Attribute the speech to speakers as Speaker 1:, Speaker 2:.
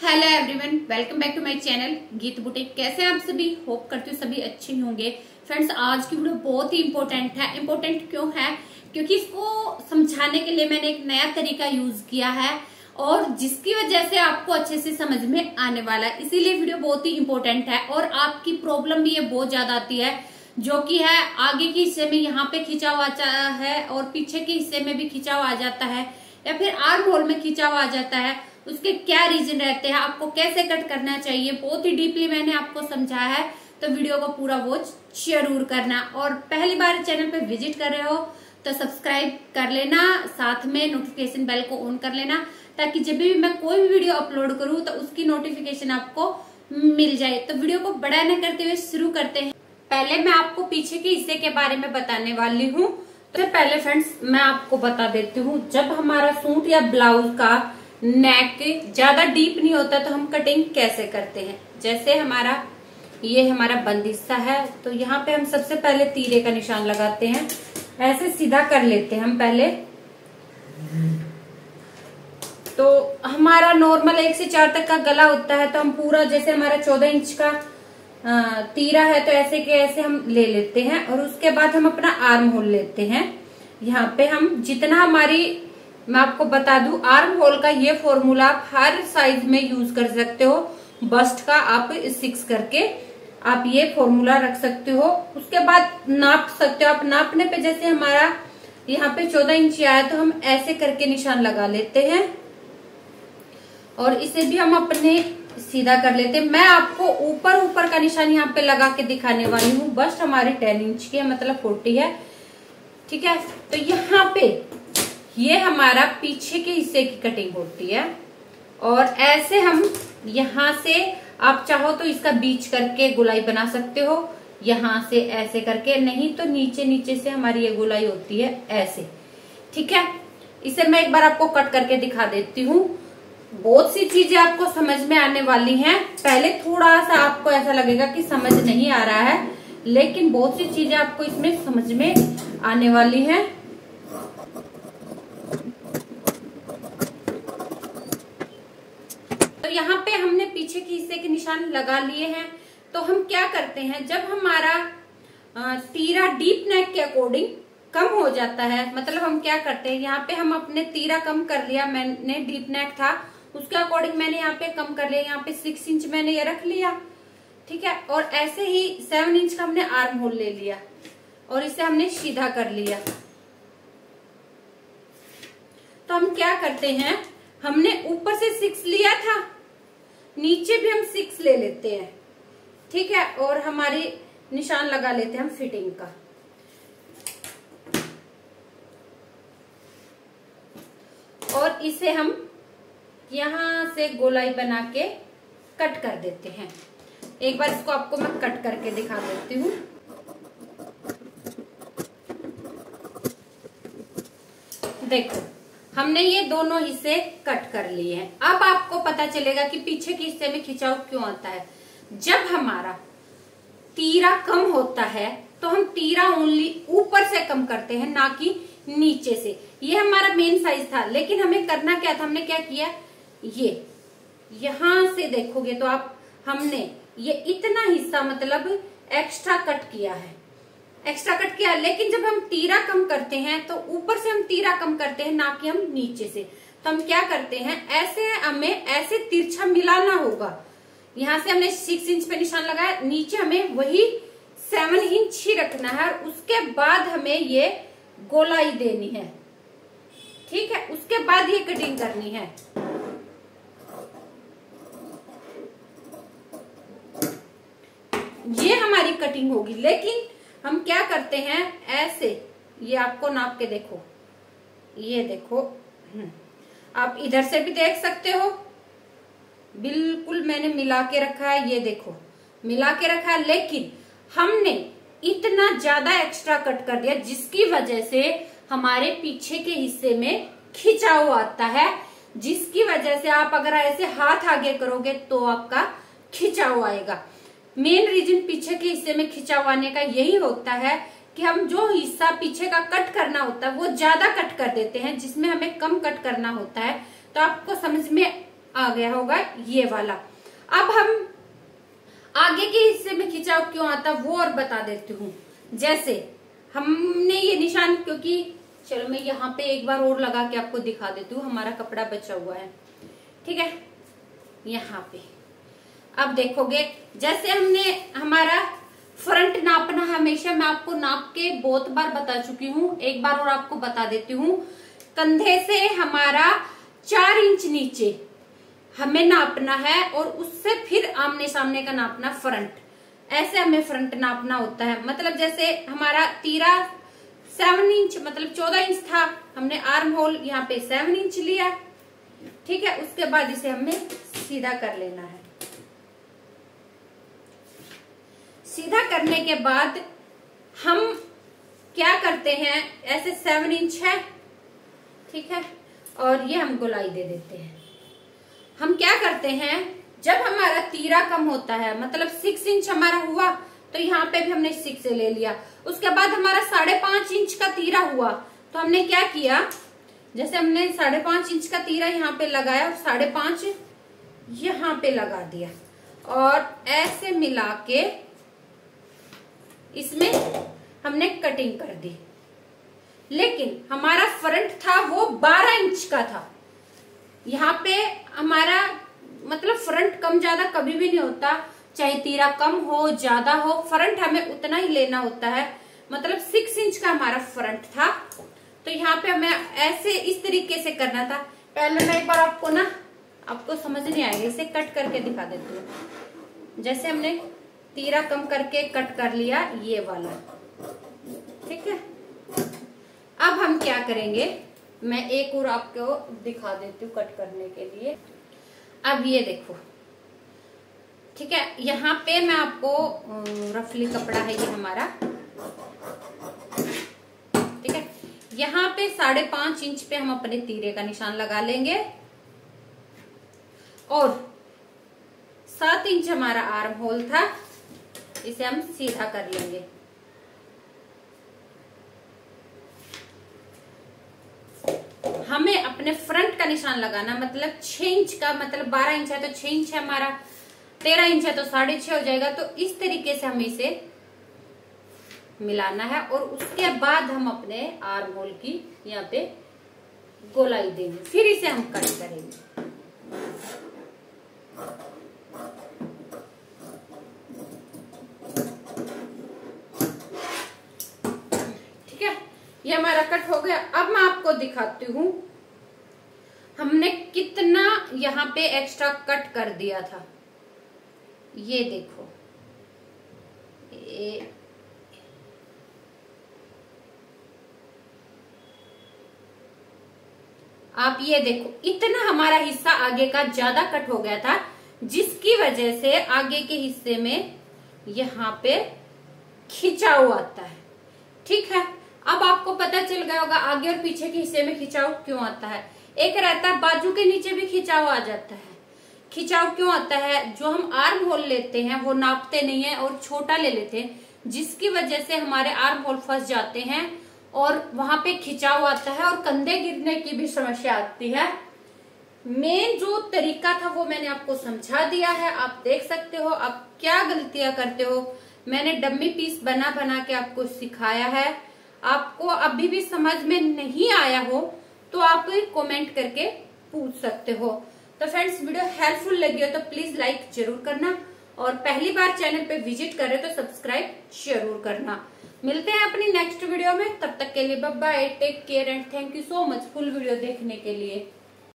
Speaker 1: Hello everyone welcome back to my channel Geet boutique कैसे आप सभी? होप करती हूँ सभी अच्छे होंगे। फ्रेंड्स आज की वीडियो बहुत ही इम्पोर्टेंट है। इम्पोर्टेंट क्यों है? क्योंकि इसको समझाने के लिए मैंने एक नया तरीका यूज़ किया है और जिसकी वजह से आपको अच्छे से समझ में आने वाला है। इसीलिए वीडियो बहुत ही इम्पोर्टेंट है और आपकी प्रॉब्लम भी ये बहुत ज़्यादा आती है, जो कि है, आगे के हिस्से में यहाँ पे खिंचाव आता है और पीछे के हिस्से में भी खिंचाव आ जाता है। या फिर आर्म होल में खिंचाव आ जाता है, उसके क्या रीजन रहते हैं, आपको कैसे कट करना चाहिए, बहुत ही डीपली मैंने आपको समझाया है तो वीडियो को पूरा वॉच ज़रूर करना। और पहली बार चैनल पे विज़िट कर रहे हो तो सब्सक्राइब कर लेना, साथ में नोटिफिकेशन बेल को ऑन कर लेना, ताकि जब भी मैं कोई भी वीडियो अपलोड करूँ तो उसकी नोटिफिकेशन आपको मिल जाए। तो वीडियो को बड़ा न करते हुए शुरू करते हैं। पहले मैं आपको पीछे के हिस्से के बारे में बताने वाली हूँ। तो पहले फ्रेंड्स मैं आपको बता देती हूँ, जब हमारा सूट या ब्लाउज का नेक ज़्यादा डीप नहीं होता तो हम कटिंग कैसे करते हैं? जैसे हमारा, ये हमारा बंद हिस्सा है तो यहाँ पे हम सबसे पहले तीरे का निशान लगाते हैं। ऐसे सीधा कर लेते हैं हम पहले। तो हमारा नॉर्मल एक से चार तक का गला होता है तो हम पूरा, जैसे हमारा चौदह इंच का तीरा है तो ऐसे के ऐसे हम ले लेते हैं और उसके बाद हम अपना आर्म होल लेते हैं। यहाँ पे हम जितना हमारी, मैं आपको बता दूँ आर्म होल का ये फॉर्मूला आप हर साइज़ में यूज़ कर सकते हो। बस्ट का आप सिक्स करके आप ये फॉर्मूला रख सकते हो। उसके बाद नाप सकते हो। आप नापने पे जैसे हमारा यहाँ पे चौदह इंच आया तो हम ऐसे करके निशान लगा लेते हैं। और इसे भी हम अपने सीधा कर लेते मैं आपको ऊपर ऊपर का निशान यहाँ पे लगा के दिखाने वाली हूँ। बस्ट हमारी टेन इंच की है मतलब फोर्टी है। ठीक है? तो यहाँ पे ये हमारा पीछे के हिस्से की कटिंग होती है। और ऐसे हम यहाँ से, आप चाहो तो इसका बीच करके गुलाई बना सकते हो। यहाँ से ऐसे करके, नहीं तो नीचे नीचे से हमारी ये गुलाई होती है ऐसे। ठीक है? इसे मैं एक बार आपको कट करके दिखा देती हूँ। बहुत सी चीज़ें आपको समझ में आने वाली हैं। पहले थोड़ा सा आपको ऐसा लगेगा कि समझ नहीं आ रहा है, लेकिन बहुत सी चीज़ें आपको इसमें समझ में आने वाली हैं। तो यहाँ पे हमने पीछे के हिस्से के निशान लगा लिए हैं। तो हम क्या करते हैं, जब हमारा तीरा डीप नेक के अकॉर्डिंग कम हो जाता है मतलब हम क्या करते हैं, यहाँ पे हम अपने तीरा कम कर लिया, मैंने डीप नेक था उसके अकॉर्डिंग मैंने यहाँ पे कम कर लिया, यहाँ पे सिक्स इंच मैंने ये रख लिया, ठीक है? और ऐसे ही सेवन इंच का हमने आर्म होल ले लिया और इसे हमने सीधा कर लिया। तो हम क्या करते हैं? हमने ऊपर से सिक्स लिया था, नीचे भी हम सिक्स ले लेते हैं, ठीक है? और हमारी निशान लगा लेते हैं हम फिटिंग का। और इसे हम यहाँ से गोलाई बना के कट कर देते हैं। एक बार इसको आपको मैं कट करके दिखा देती हूँ। देखो, हमने ये दोनों हिस्से कट कर लिए हैं। अब आपको पता चलेगा कि पीछे के हिस्से में खिंचाव क्यों आता है। जब हमारा तीरा कम होता है तो हम तीरा ओनली ऊपर से कम करते हैं, ना कि नीचे से। ये हमारा मेन साइज़ था, लेकिन हमें करना क्या था? हमने क्या किया? ये, यहाँ से देखोगे तो आप, हमने ये इतना हिस्सा मतलब एक्स्ट्रा कट किया है। एक्स्ट्रा कट किया, लेकिन जब हम तीरा कम करते हैं तो ऊपर से हम तीरा कम करते हैं, ना कि हम नीचे से। तो हम क्या करते हैं, ऐसे हमें ऐसे तिरछा मिलाना होगा। यहाँ से हमने सिक्स इंच पे निशान लगाया, नीचे हमें वही सेवन इंच ही रखना है, और उसके बाद हमें ये गोलाई देनी है। ठीक है, उसके बाद ये कटिंग करनी है। ये हमारी कटिंग होगी। लेकिन हम क्या करते हैं? ऐसे ये आपको नाप के देखो। ये देखो। हम्म, आप इधर से भी देख सकते हो। बिल्कुल मैंने मिला के रखा है ये देखो। मिला के रखा है लेकिन हमने इतना ज़्यादा एक्स्ट्रा कट कर दिया जिसकी वजह से हमारे पीछे के हिस्से में खिंचाव आता है। जिसकी वजह से आप अगर ऐसे हाथ आगे करोगे तो आपका खिंचाव आएगा। मेन रीजन पीछे के हिस्से में खिंचाव आने का यही होता है कि हम जो हिस्सा पीछे का कट करना होता है, वो ज़्यादा कट कर देते हैं, जिसमें हमें कम कट करना होता है। तो आपको समझ में आ गया होगा ये वाला। अब हम आगे के हिस्से में खिंचाव क्यों आता वो और बता देती हूँ। जैसे, हमने ये निशान, क्योंकि चलो मैं यहाँ पे एक बार और लगा के आपको दिखा देती हूँ, हमारा कपड़ा बचा हुआ है। ठीक है? यहाँ पे। अब देखोगे, जैसे हमने हमारा फ्रंट नापना, हमेशा मैं आपको नाप के बहुत बार बता चुकी हूँ, एक बार और आपको बता देती हूँ। कंधे से हमारा चार इंच नीचे हमें नापना है और उससे फिर आमने सामने का नापना फ्रंट ऐसे हमें फ्रंट नापना होता है। मतलब जैसे हमारा तीरा सेवन इंच मतलब चौदह इंच था, हमने आर्म होल यहाँ पे सेवन इंच लिया। ठीक है, उसके बाद इसे हमें सीधा कर लेना है। सीधा करने के बाद हम क्या करते हैं? ऐसे सेवन इंच है। ठीक है? और ये हम गोलाई दे देते हैं। हम क्या करते हैं? जब हमारा तीरा कम होता है मतलब सिक्स इंच हमारा हुआ तो यहाँ पे भी हमने सिक्स ले लिया। उसके बाद हमारा साढ़े पाँच इंच का तीरा हुआ तो हमने क्या किया? जैसे हमने साढ़े पाँच इंच का तीरा यहाँ पे लगाया और साढ़े पाँच यहाँ पे लगा दिया। और ऐसे मिला के इसमें हमने कटिंग कर दी। लेकिन हमारा फ्रंट था, वो 12 इंच का था। यहाँ पे हमारा मतलब फ्रंट कम ज़्यादा कभी भी नहीं होता। चाहे तीरा कम हो, ज़्यादा हो फ्रंट हमें उतना ही लेना होता है। मतलब सिक्स इंच का हमारा फ्रंट था। तो यहाँ पे हमें ऐसे इस तरीके से करना था। पहले मैं एक बार आपको ना, आपको समझ नहीं आएगा, इसे कट करके दिखा देती हूँ। जैसे हमने तीरा कम करके कट कर लिया ये वाला। ठीक है? अब हम क्या करेंगे? मैं एक और आपको दिखा देती हूँ कट करने के लिए। अब ये देखो। ठीक है? यहाँ पे मैं आपको रफली कपड़ा है ये हमारा। ठीक है? यहाँ पे साढ़े पाँच इंच पे हम अपने तीरे का निशान लगा लेंगे। और सात इंच हमारा आर्म होल था। इसे हम सीधा कर लेंगे। हमें अपने फ्रंट का निशान लगाना मतलब छह इंच का मतलब बारह इंच है तो छह इंच है हमारा, तेरह इंच है तो साढ़े छह हो जाएगा तो इस तरीके से हमें इसे मिलाना है और उसके बाद हम अपने आर्म होल की यहाँ पे गोलाई देंगे। फिर इसे हम कट करेंगे ये हमारा कट हो गया। अब मैं आपको दिखाती हूँ, हमने कितना यहाँ पे एक्स्ट्रा कट कर दिया था। ये देखो। ये आप ये देखो, इतना हमारा हिस्सा आगे का ज़्यादा कट हो गया था, जिसकी वजह से आगे के हिस्से में यहाँ पे खिंचाव आता है। ठीक है? अब आपको पता चल गया होगा, आगे और पीछे के हिस्से में खिंचाव क्यों आता है। एक रहता है, बाजू के नीचे भी खिंचाव आ जाता है। खिंचाव क्यों आता है? जो हम आर्म होल लेते हैं, वो नापते नहीं है और छोटा ले लेते हैं, जिसकी वजह से हमारे आर्म होल फंस जाते हैं और वहाँ पे खिंचाव आता है और कंधे गिरने की भी समस्या आती है। मेन जो तरीका था, वो मैंने आपको समझा दिया है। आप देख सकते हो, आप क्या गलतियाँ करते हो। मैंने डम्मी पीस बना बना के आपको सिखाया है। आपको अभी भी समझ में नहीं आया हो तो आप कमेंट करके पूछ सकते हो। तो फ्रेंड्स वीडियो हेल्पफुल लगी हो तो प्लीज़ लाइक ज़रूर करना और पहली बार चैनल पे विज़िट कर रहे हो तो सब्सक्राइब ज़रूर करना। मिलते हैं अपनी नेक्स्ट वीडियो में, तब तक के लिए bye take care and thank you so much full video देखने के लिए।